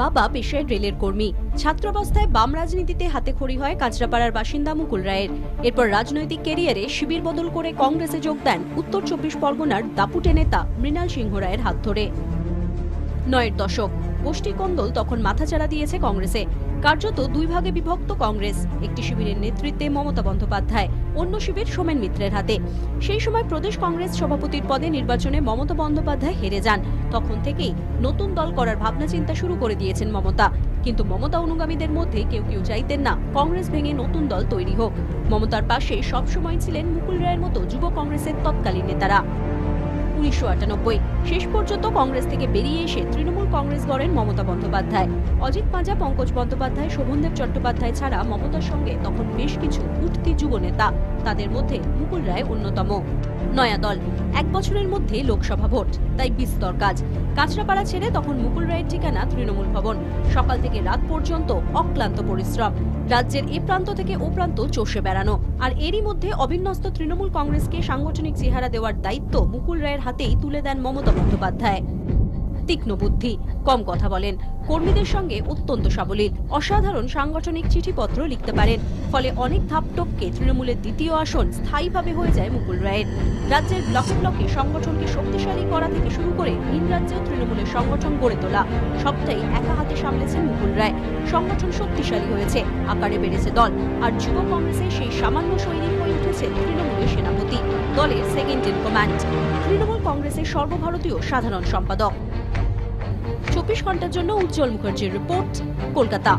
বাবা পেশায় রেলের কর্মী। ছাত্রাবস্থায় বাম রাজনীতিতে হাতে খড়ি হয় কাঁচরাপাড়ার বাসিন্দা মুকুল রায়ের। এরপর রাজনৈতিক ক্যারিয়ারে শিবির বদল করে কংগ্রেসে যোগ দেন উত্তর চব্বিশ পরগনার দাপুটে নেতা মৃণাল সিংহ রায়ের হাত ধরে। নয়ের দশক, গোষ্ঠী কন্দল তখন মাথাচাড়া দিয়েছে কংগ্রেসে। কার্যত দুই ভাগে বিভক্ত কংগ্রেস, একটি শিবিরের নেতৃত্বে মমতা বন্দ্যোপাধ্যায়, অন্য শিবির সোমেন মিত্রের হাতে। সেই সময় প্রদেশ কংগ্রেস সভাপতির পদে নির্বাচনে মমতা বন্দ্যোপাধ্যায় হেরে যান। তখন থেকেই নতুন দল করার ভাবনা চিন্তা শুরু করে দিয়েছেন মমতা। কিন্তু মমতা অনুগামীদের মধ্যে কেউ কেউ চাইতেন না কংগ্রেস ভেঙে নতুন দল তৈরি হোক। মমতার পাশে সবসময় ছিলেন মুকুল রায়ের মতো যুব কংগ্রেসের তৎকালীন নেতারা। উনিশশো আটানব্বই। শেষ পর্যন্ত কংগ্রেস থেকে বেরিয়ে এসে তৃণমূল কংগ্রেস গড়েন মমতা বন্দ্যোপাধ্যায়। অজিত পাঁজা, পঙ্কজ বন্দ্যোপাধ্যায়, শোভনদেব চট্টোপাধ্যায় ছাড়া মমতার সঙ্গে তখন বেশ কিছু উঠতি যুব নেতা তাদের মধ্যে মুকুল রায় অন্যতম। নয়া দল, এক বছরের মধ্যে লোকসভা ভোট, তাই বিস্তর কাজ। কাঁচরাপাড়া ছেড়ে তখন মুকুল রায়ের ঠিকানা তৃণমূল ভবন। সকাল থেকে রাত পর্যন্ত অক্লান্ত পরিশ্রম। রাজ্যের এ প্রান্ত থেকে ও প্রান্ত চষে বেড়ানো। আর এরই মধ্যে অবিন্যস্ত তৃণমূল কংগ্রেসকে সাংগঠনিক চেহারা দেওয়ার দায়িত্ব মুকুল রায়ের হাতেই তুলে দেন মমতা বন্দ্যোপাধ্যায়। তীক্ষ্ণ বুদ্ধি। কম কথা বলেন। কর্মীদের সঙ্গে অত্যন্ত সাবলীল। অসাধারণ সাংগঠনিক চিঠিপত্র লিখতে পারেন। ফলে অনেক ধাপ টপকে তৃণমূলের দ্বিতীয় আসন স্থায়ীভাবে হয়ে যায় মুকুল রায়ের। রাজ্যের ব্লকে ব্লকে সংগঠনকে শক্তিশালী করা থেকে শুরু করে ভিন রাজ্যেও তৃণমূলের সংগঠন গড়ে তোলা সবটাই একা হাতে সামলেছেন মুকুল রায়। সংগঠন শক্তিশালী হয়েছে, আকারে বেড়েছে দল। আর যুব কংগ্রেসে সেই সামান্য সৈনিক হয়ে উঠেছে তৃণমূলের সেনাপতি। দলের সেকেন্ড ইন কমান্ড তৃণমূল কংগ্রেসের সর্বভারতীয় সাধারণ সম্পাদক। চব্বিশ ঘণ্টার জন্য উজ্জ্বল মুখার্জির রিপোর্ট কলকাতা।